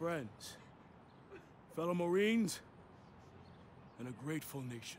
friends, fellow Marines, and a grateful nation.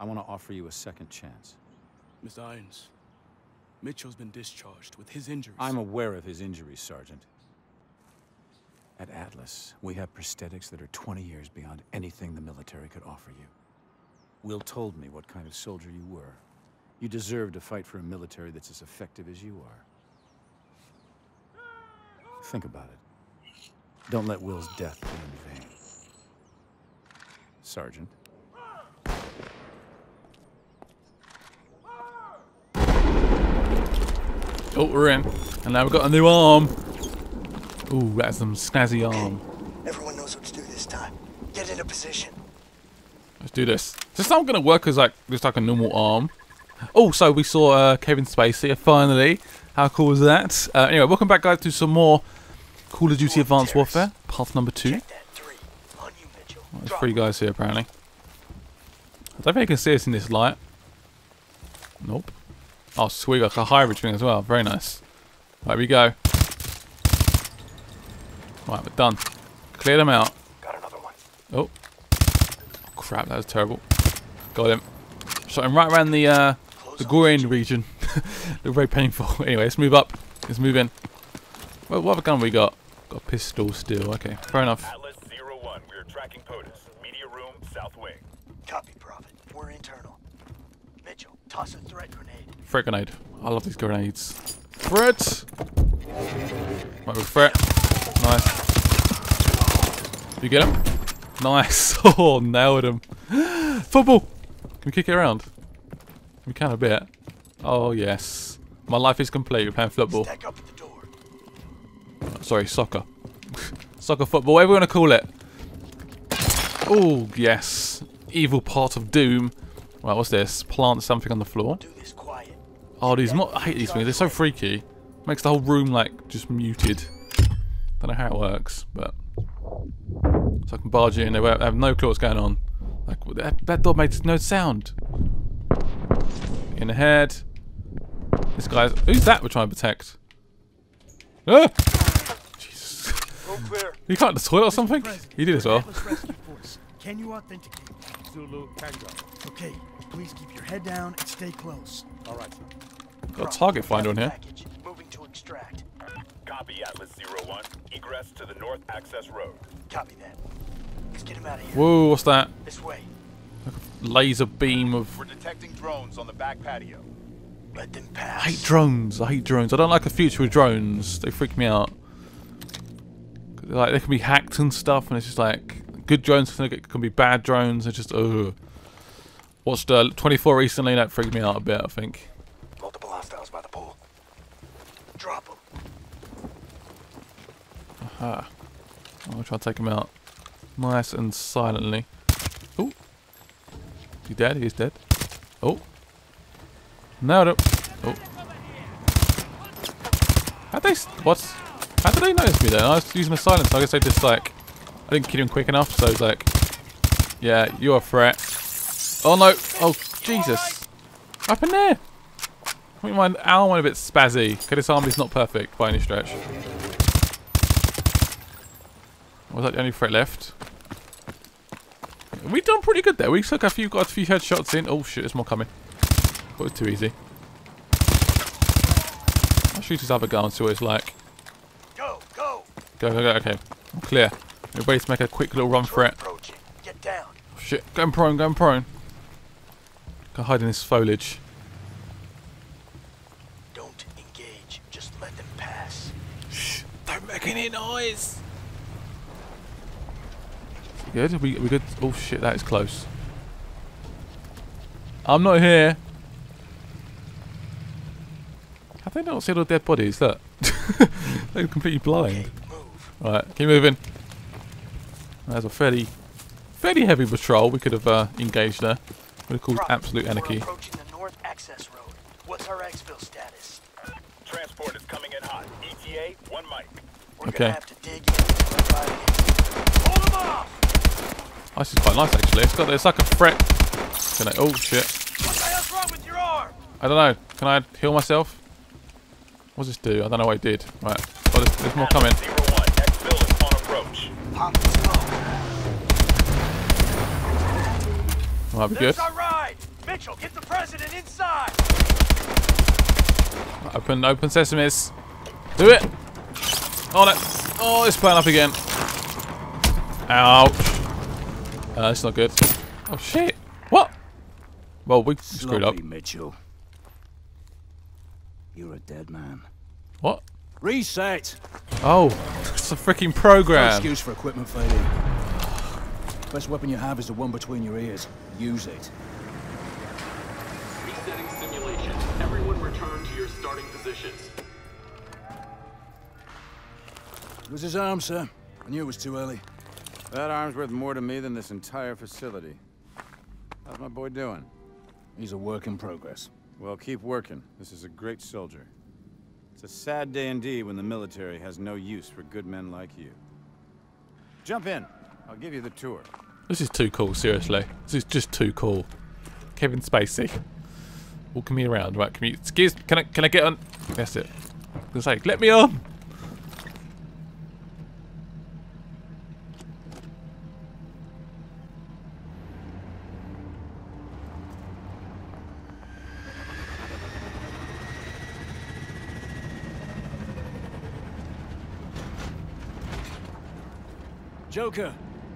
I want to offer you a second chance. Miss Irons, Mitchell's been discharged with his injuries. I'm aware of his injuries, Sergeant. At Atlas, we have prosthetics that are 20 years beyond anything the military could offer you. Will told me what kind of soldier you were. You deserve to fight for a military that's as effective as you are. Think about it. Don't let Will's death be in vain. Sergeant. Oh, we're in. And now we've got a new arm. Ooh, that's some snazzy arm. Everyone knows what to do this time. Get into position. Let's do this. Is this not going to work as like just like a normal arm? Also, we saw uh, Kevin Spacey finally. How cool was that? Uh, anyway, welcome back, guys, to some more Call of Duty Advanced Warfare, path number two. Three. On you, Mitchell. There's three guys here, apparently. I don't think you can see us in this light. Nope. Oh, sweet, got a high thing as well. Very nice. Right, we go. Right, we're done. Clear them out. Got another one. Oh. Crap, that was terrible. Got him. Shot him right around the uh, the groin region. Looked very painful. Anyway, let's move up. Let's move in. Well, what other gun we got? Got a pistol still. Okay, fair enough. Atlas Zero One, we are tracking POTUS. Media room, south wing. Copy, Prophet. We're internal. Toss a threat grenade. Threat grenade. I love these grenades. Threat! Right, with threat. Nice. You get him? Nice. Oh, nailed him. Football! Can we kick it around? We can a bit. Oh, yes. My life is complete. We're playing football. Stack up the door. Sorry, soccer. soccer football, whatever you want to call it. Oh, yes. Evil part of doom. Right, what's this? Plant something on the floor. Do this quiet. Oh, these mo- I hate these things. They're so freaky. Makes the whole room like just muted. Don't know how it works, but so I can barge in. They have no clue what's going on. Like that, that door made no sound. In the head. This guy's. Who's that we're trying to protect? Ah! Jesus. Clear. You can't the toilet or something? He did as well. Atlas Rescue Force. Can you authenticate? Zulu Tango. Okay, please keep your head down and stay close. All right, sir. Got a target finder on here. Package. Moving to extract. Copy Atlas Zero One. Egress to the north access road. Copy that. Let's get him out of here. Whoa, what's that? This way. Laser beam of. We're detecting drones on the back patio. Let them pass. I hate drones. I hate drones. I don't like the future with drones. They freak me out. Like they can be hacked and stuff, and it's just like good drones can, can be bad drones. It's just ugh. Watched uh, 24 recently. That freaked me out a bit. I think. Multiple hostiles by the pool. Drop them. Ah. I'll try to take him out. Nice and silently. Oh. He dead? He's dead. Oh. Nailed him. Oh. How'd they... What's... How did they notice me then? I was using the silence. I guess they just like... I didn't kill him quick enough, so it's like... Yeah, you're a threat. Oh no! Oh, Jesus! What happened there? I think my arm went a bit spazzy. Okay, this arm is not perfect by any stretch. Was that the only threat left? We've done pretty good there. We took a few, got a few headshots in. Oh shit, there's more coming. That was too easy. I'll shoot his other gun and see what it's like. Go, go. Go, go, go. Okay, I'm clear. We're ready to make a quick little run for it. Get down. Shit, going prone, going prone. Go hide in this foliage. Don't engage. Just let them pass. Shh, don't make any noise. We good? We, we good? Oh shit, that is close. I'm not here. Have they not seen all the dead bodies? Look. They're completely blind. Okay, move. Right, keep moving. There's a fairly, fairly heavy patrol. We could have uh, engaged there. Would have caused absolute anarchy. approaching the north access road. What's our exfil status? Transport is coming in hot. ETA, one mic. We're Okay. gonna have to dig in. and try to get- Hold them off! This is quite nice actually. It's got it's like a threat. Can I? Oh shit! What the hell's wrong with your arm? I don't know. Can I heal myself? What does this do? I don't know what it did. Right. Oh, there's, there's more coming. Zero One. Exfil is on approach. Pop slow. Might be good. There's our ride! Mitchell, get the president inside! Open, open sesames. Do it. Oh no. Oh, it's playing up again. Ouch. Uh, that's not good. Oh shit. What? Well, we screwed up. Sloppy, Mitchell. You're a dead man. What? Reset. Oh, it's a freaking No program. excuse for equipment failure. Best weapon you have is the one between your ears. Use it. Resetting simulation. Everyone return to your starting positions. It was his arm, sir. I knew it was too early. That arm's worth more to me than this entire facility. How's my boy doing? He's a work in progress. Well, keep working. This is a great soldier. It's a sad day indeed when the military has no use for good men like you. Jump in. I'll give you the tour. This is too cool, seriously. This is just too cool. Kevin Spacey. Walking me around. Right, can you excuse can I can I get on That's it. I say, let me on! Joker,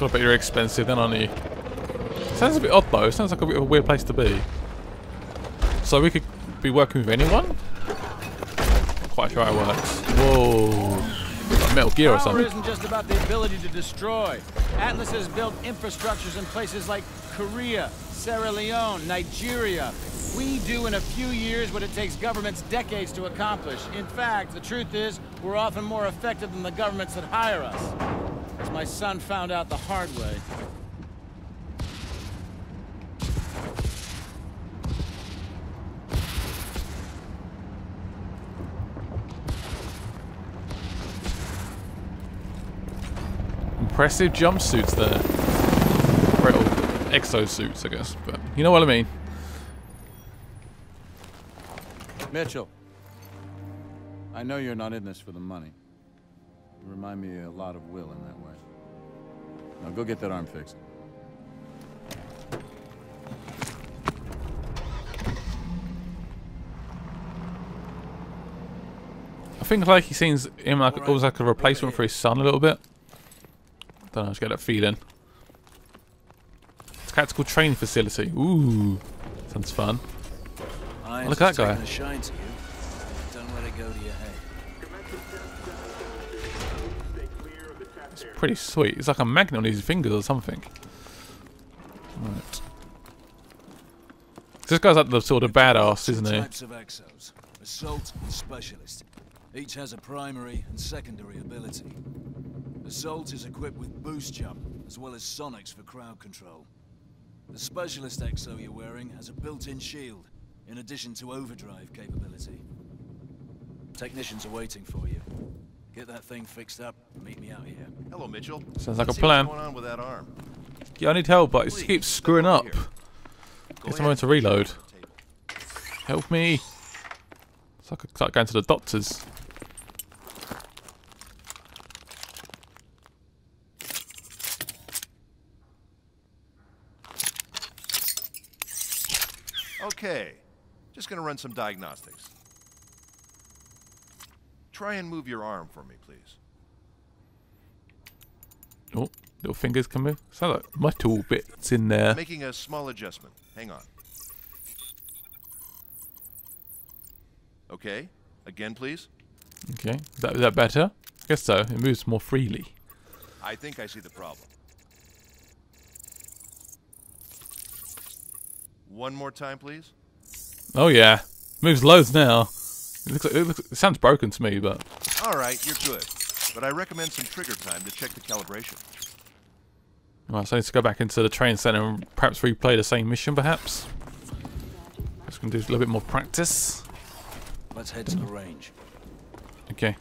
God, but you're expensive then, aren't you? Sounds a bit odd though. Sounds like a bit of a weird place to be. So we could be working with anyone? Not quite sure how it works. Whoa. Like Metal Gear or something. Power isn't just about the ability to destroy. Atlas has built infrastructures in places like Korea, Sierra Leone, Nigeria, We do in a few years what it takes governments decades to accomplish. In fact, the truth is, we're often more effective than the governments that hire us. As my son found out the hard way. Impressive jumpsuits there. Right, or exosuits, I guess, but you know what I mean. Mitchell. I know you're not in this for the money. You remind me a lot of Will in that way. Now go get that arm fixed. I think like he seems him like almost like a replacement for his son a little bit. Don't know, I just get that feeling. It's Tactical training facility. Ooh, sounds fun. Irons Look at that guy. Head. Pretty sweet. It's like a magnet on his fingers or something. Right. This guy's like the sort of badass, isn't Two he? types of exos. Assault and Specialist. Each has a primary and secondary ability. Assault is equipped with boost jump, as well as sonics for crowd control. The Specialist exo you're wearing has a built-in shield, in addition to overdrive capability. Technicians are waiting for you. Get that thing fixed up, and meet me out here. Hello, Mitchell. Sounds like a Let's see plan. What's going on with that arm? Yeah, I need help, but it Please, keeps screwing up. here. Go Guess I'm going to reload. arm on the table. Help me. It's like, it's like going to the doctors. Okay, just gonna run some diagnostics. Try and move your arm for me, please. Oh, little fingers can move. Sounds like metal bits in there. Making a small adjustment. Hang on. Okay, again, please. Okay, is that, is that better? I guess so. It moves more freely. I think I see the problem. One more time, please. Oh yeah, moves loads now. It looks, like, it, looks, it sounds broken to me, but All right, you're good. But I recommend some trigger time to check the calibration. Right, so I need to go back into the training center and perhaps replay the same mission, perhaps. Just gonna do a little bit more practice. Let's head to the range. Okay,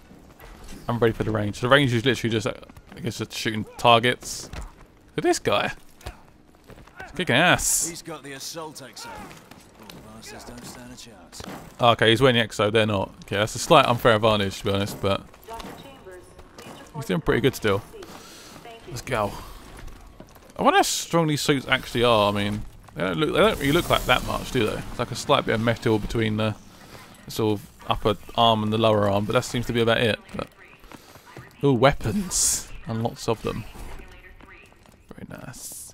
I'm ready for the range. The range is literally just, uh, I guess, just shooting targets. Look at this guy. He's kicking ass. He's got the assault exo. Don't stand a chance. Oh, okay, he's wearing the exo, they're not. Okay, that's a slight unfair advantage, to be honest, but he's doing pretty good still. Let's go. I wonder how strong these suits actually are. I mean, they don't look, they don't really look like that much, do they? It's like a slight bit of metal between the sort of upper arm and the lower arm, but that seems to be about it. But weapons. And lots of them. Very nice.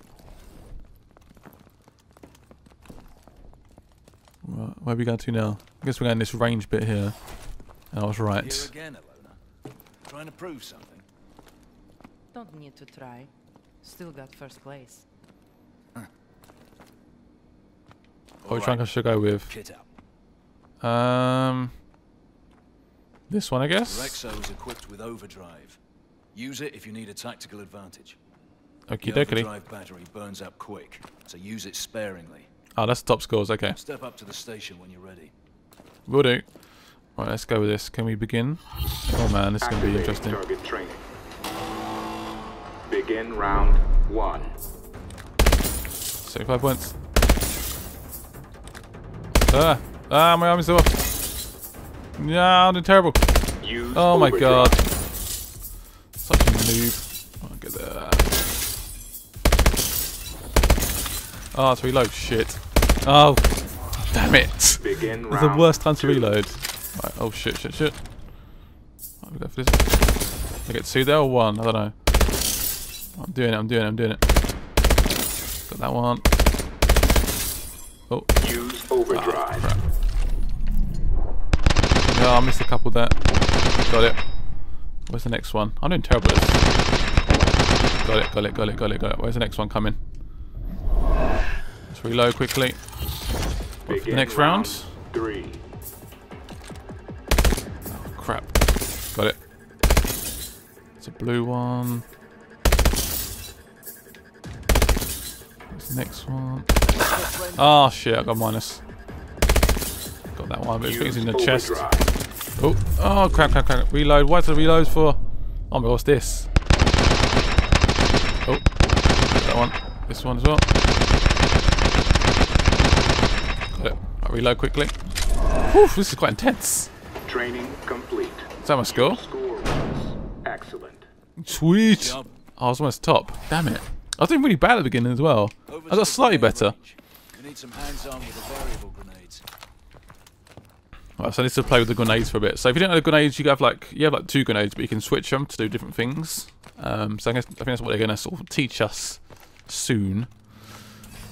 Right, where are we going to now? I guess we're going this range bit here. And I was Here right. again, Ilona. Trying to prove something. Don't need to try. Still got first place. What rank I should go with? Um, this one, I guess. Rexo is equipped with overdrive. Use it if you need a tactical advantage. Okay, the dokie. overdrive battery burns up quick, so use it sparingly. Oh, that's the top scores. Okay, Step up to the station when you're ready. will do. Right, let's go with this. Can we begin? Oh man, this is going to be interesting. Begin round one. 75 points. Ah! Ah, my arm is off. Yeah, I'm doing terrible. Use Oh my god. Such a noob. Oh, get that. Oh, it's reload. Shit. Oh, damn it. Begin It's the worst time to reload. Right, oh shit, shit, shit. Right, we go for this. I get two there or one? I don't know. I'm doing it, I'm doing it, I'm doing it. Got that one. Oh. Use overdrive. Ah, no, I missed a couple there. Got it. Where's the next one? I'm doing terrible at this. Got it, got it, got it, got it, got it. Where's the next one coming? Let's reload quickly. Wait for the next round. Three. Oh, crap. Got it. It's a blue one. Next one? Oh shit, I got minus. Got that one, but it's in the chest. Oh, oh crap, crap, crap. Reload. What's the reload for? Oh my god, what's this? Oh, that one. This one as well. Got it. I reload quickly. Whew, this is quite intense. Training complete. Is that my score? Score excellent. Sweet. Oh, I was almost top. Damn it. I was doing really bad at the beginning as well. I got slightly better. You need some hands-on with the variable grenades. Right, so I need to play with the grenades for a bit. So if you don't know the grenades, you have like you have like two grenades, but you can switch them to do different things. Um, so I, guess, I think that's what they're going to sort of teach us soon.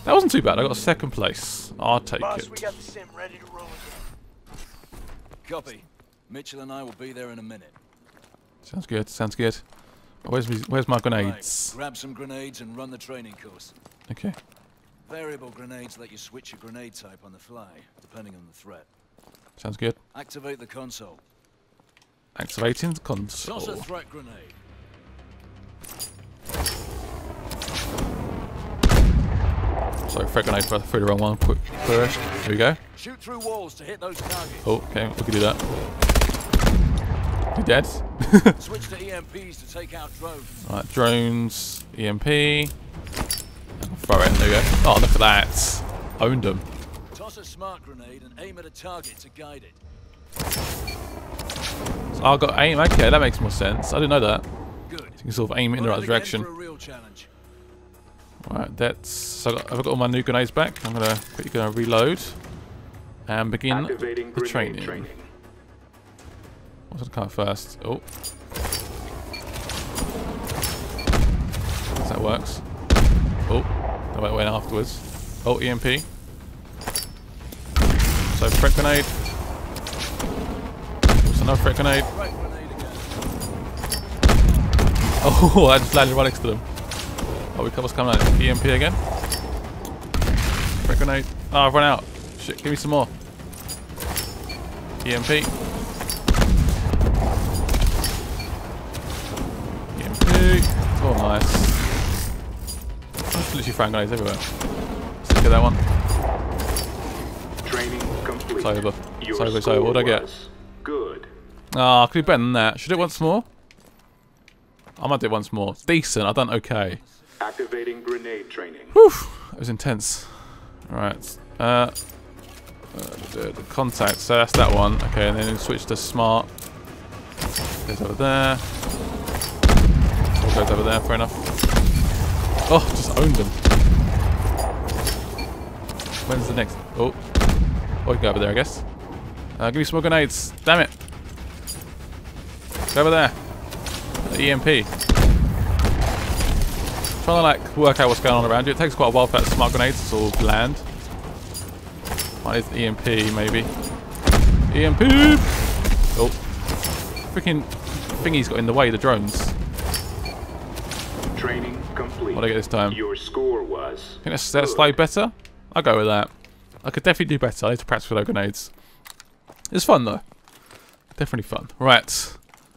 That wasn't too bad. I got second place. I'll take Boss, it. we got the sim ready to roll again. Copy. Mitchell and I will be there in a minute. Sounds good. Sounds good. Where's me, where's my grenades? Right, grab some grenades and run the training course. Okay. Variable grenades let you switch your grenade type on the fly, depending on the threat. Sounds good. Activate the console. Activating the console. Toss a threat grenade. So frag grenade for through the wrong one. Quick first. Here we go. Shoot through walls to hit those targets. Oh, okay, we can do that. You dead? Switch to EMPs to take out drones. Right, drones, EMP. Throw it. There we go. Oh, look at that. Owned them. Toss a smart grenade and aim at a target to guide it. So I got aim. Okay, that makes more sense. I didn't know that. Good. So you can sort of aim it in the right direction. For a real challenge. Right, that's. So I got, have I got all my new grenades back? I'm gonna quickly gonna reload and begin Activating the training. training. What's gonna come first? Oh, that works. Oh, no wait, wait afterwards. Oh, EMP. So frag grenade. What's another frag grenade? Oh, I just landed right next to them. Oh, we got what's coming out? EMP again? Frag grenade. Oh, I've run out. Shit, give me some more. EMP. Oh, nice. There's literally frag grenades everywhere. Let's look at that one. Training complete. It's over. Your It's over, it's over. What did I get? Good. Ah, I could do better than that. Should it once more? I might do it once more. Decent. I've done okay. Activating grenade training. Whew, it was intense. Right. Uh, uh, contact. So that's that one. Okay, and then switch to smart. Goes over there. Goes over there. Fair enough. Oh, just owned them. When's the next? Oh, oh, we can go over there, I guess. Uh, give me some more grenades. Damn it. Go over there. The EMP. Trying to like work out what's going on around you. It takes quite a while for that smart grenade to sort of land. What is EMP maybe? EMP! Oh. Freaking thingy's got in the way, the drones. Training complete. What do I get this time? Your score was I think that's, that's slightly better. I'll go with that. I could definitely do better. I need to practice with those grenades. It's fun though. Definitely fun. Right.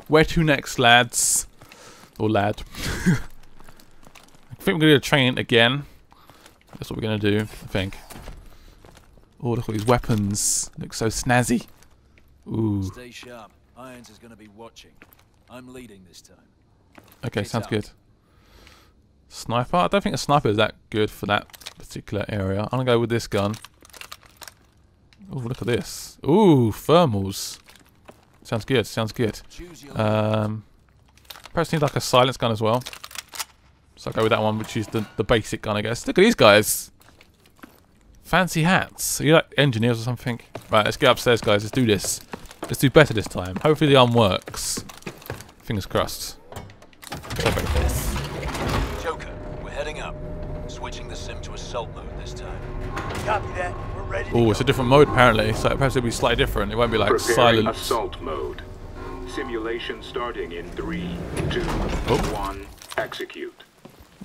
Where to next, lads? Or lad. I think we're going to do a train again. That's what we're going to do, I think. Oh, look at these weapons. Look so snazzy. Ooh. Stay sharp. Irons is going to be watching. I'm leading this time. Okay, It's sounds out. good. Sniper? I don't think a sniper is that good for that particular area. I'm going to go with this gun. Oh, look at this. Ooh, thermals. Sounds good, sounds good. Um, perhaps need like a silence gun as well. So I'll go with that one, which is the, the basic gun, I guess. Look at these guys. Fancy hats. Are you like engineers or something? Right, let's get upstairs, guys. Let's do this. Let's do better this time. Hopefully the arm works. Fingers crossed. Joker, we're heading up. Switching the sim to assault mode this time. Copy that. We're ready to Oh, go. it's a different mode apparently. So perhaps it'll be slightly different. It won't be like Preparing silent. assault mode. Simulation starting in three, two, Oh. one. Execute.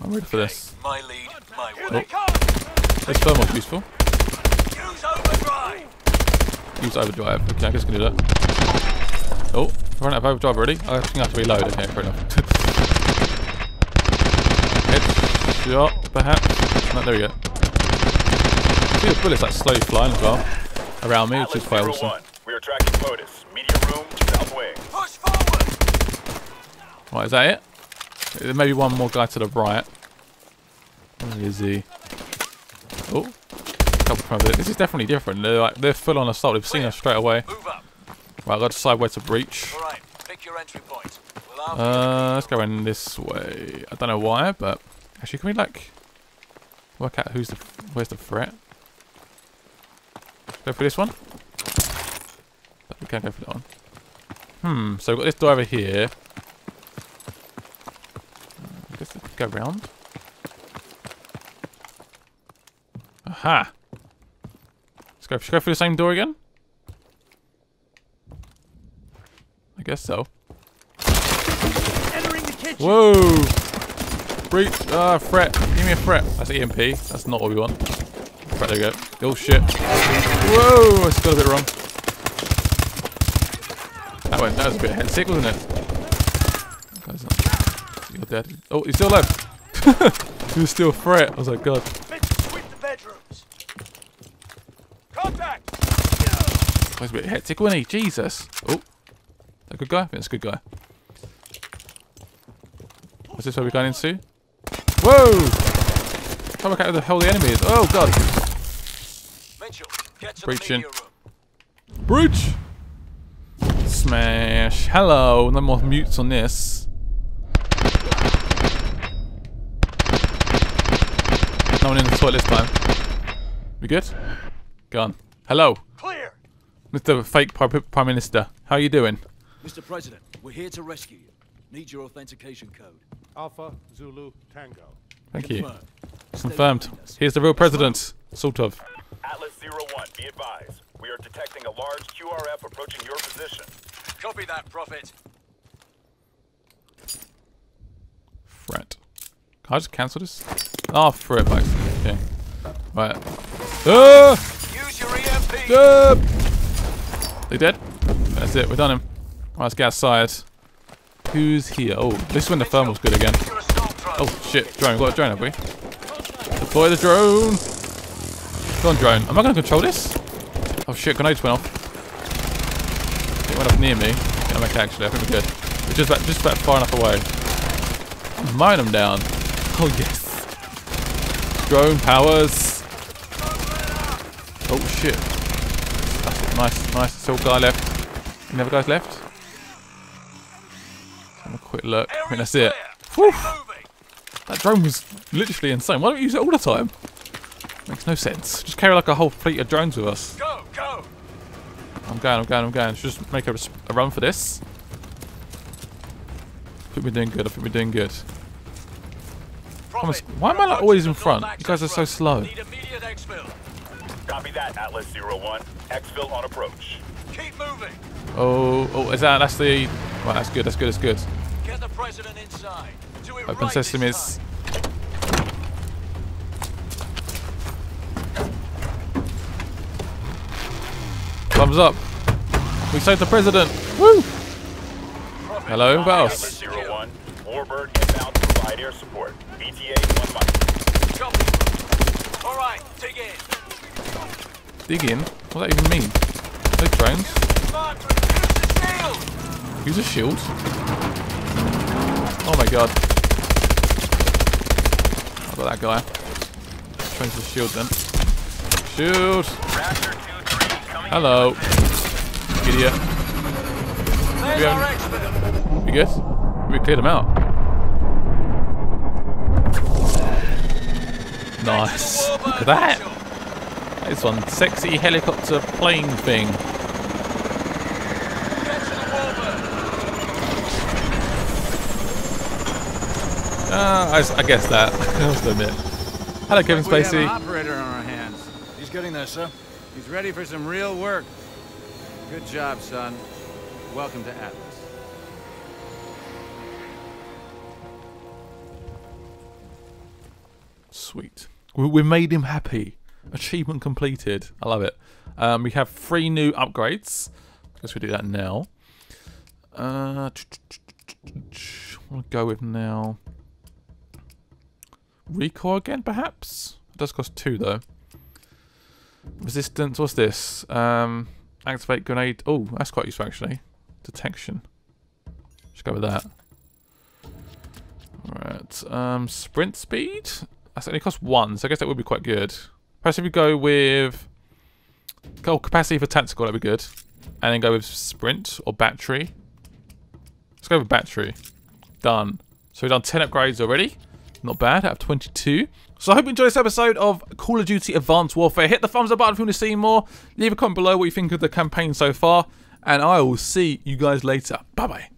I'm ready for this. My lead, my Oh. This thermal's useful. Use overdrive. use overdrive. Okay, I guess I can do that. Oh, I ran out of overdrive already. I think I have to reload. Okay, fair enough. Headshot, perhaps. No, there we go. See the bullets like slowly flying as well around me, which is quite awesome. 01, we are tracking POTUS. Media room, south wing. Push forward! Right, is that it? There may be one more guy to the right. Where is he? Oh, couple from over. This is definitely different. They're like they're full on assault. They've seen us straight away. Right, I've got to decide where to breach. All right, pick your entry point. We'll Uh, let's go in this way. I don't know why, but actually, can we like work out who's the where's the threat? Go for this one. But we can't go for that one. Hmm. So we've got this door over here. Uh, I guess go round. Aha. Let's go. Should we go through the same door again. I guess so. Entering the kitchen. Whoa! Breach! Ah, threat! Give me a threat. That's EMP. That's not what we want. Right, there we go. Oh shit. Whoa! It's got a bit wrong. That went, that was a bit hectic, wasn't it? Guy's not. You're dead. Oh, he's still alive! he was still a threat. I was like, God. That was a bit hectic, wasn't he? Jesus. Oh. That good guy? I think it's a good guy. Is this where we're going into? Whoa! How look how the hell the enemy is. Oh god. Mitchell, get to Breaching. the media room. Breach! Smash. Hello. No more mutes on this. No one in the toilet this time. We good? Gone. Hello. Clear. Mr. Fake Pri- Prime Minister. How are you doing? Mr. President, we're here to rescue you. Need your authentication code. Alpha Zulu Tango. Thank you. Confirmed. Stay Confirmed. Here's the real president. Sort of. Atlas 01, be advised. We are detecting a large QRF approaching your position. Copy that, Prophet. Threat. Can I just cancel this? Oh, threat back. Okay. Right. Ah! Use your EMP. Ah! They dead? That's it. We're done him. Right, let's get outside. Who's here? Oh, this is when the thermal's good again. Oh shit, drone. We've got a drone, have we? Deploy the drone. Go on, drone. Am I going to control this? Oh shit, grenades went off. It went off near me. Yeah, I'm okay actually. I think we're good. We're just about, just about far enough away. Mine them down. Oh yes. Drone powers. Oh shit. That's it. Nice, nice. Still guy left. Any other guys left? Have a quick look. I think that's it. Whew. That drone was literally insane. Why don't we use it all the time? Makes no sense. Just carry like a whole fleet of drones with us. Go, go. I'm going, I'm going, I'm going. Should just make a, s- a run for this. I think we're doing good. I think we're doing good. Thomas, why am I like always in front? You guys are so slow. Need. Copy that, Atlas 01. Exfil on approach. Keep moving. Oh, oh, is that, that's the, right, that's good, that's good, that's good. Get the president inside. Do it Open right this sesames. Thumbs up. We saved the president. Woo! Hello, what else? Warbird inbound to provide air support. ETA one mic. Copy. All right, dig in. Dig in? What does that even mean? No drones. Use the shield. Use a shield. Oh my god. That guy. Change the shield then. Shield! Hello. Idiot. We We good? We cleared them out. Nice. Look at that. That is one sexy helicopter plane thing. Get to the warbird. Ah, I, s- I guess that. I must admit. Hello, Kevin Spacey. We have an Spacey. operator on our hands. He's getting there, sir. He's ready for some real work. Good job, son. Welcome to Atlas. Sweet. We, we made him happy. Achievement completed. I love it. Um, we have three new upgrades. I guess we do that now. Uh, want to go with now. Recoil again, perhaps? It does cost two, though. Resistance, what's this? Um, activate grenade. Oh, that's quite useful, actually. Detection. Let's go with that. Alright, um, sprint speed? That's only cost one, so I guess that would be quite good. Perhaps if we go with... Oh, capacity for tactical, that'd be good. And then go with sprint or battery. Let's go with battery. Done. So we've done 10 upgrades already. Not bad, out of 22. So I hope you enjoyed this episode of Call of Duty Advanced Warfare. Hit the thumbs up button if you want to see more. Leave a comment below what you think of the campaign so far. And I will see you guys later. Bye-bye.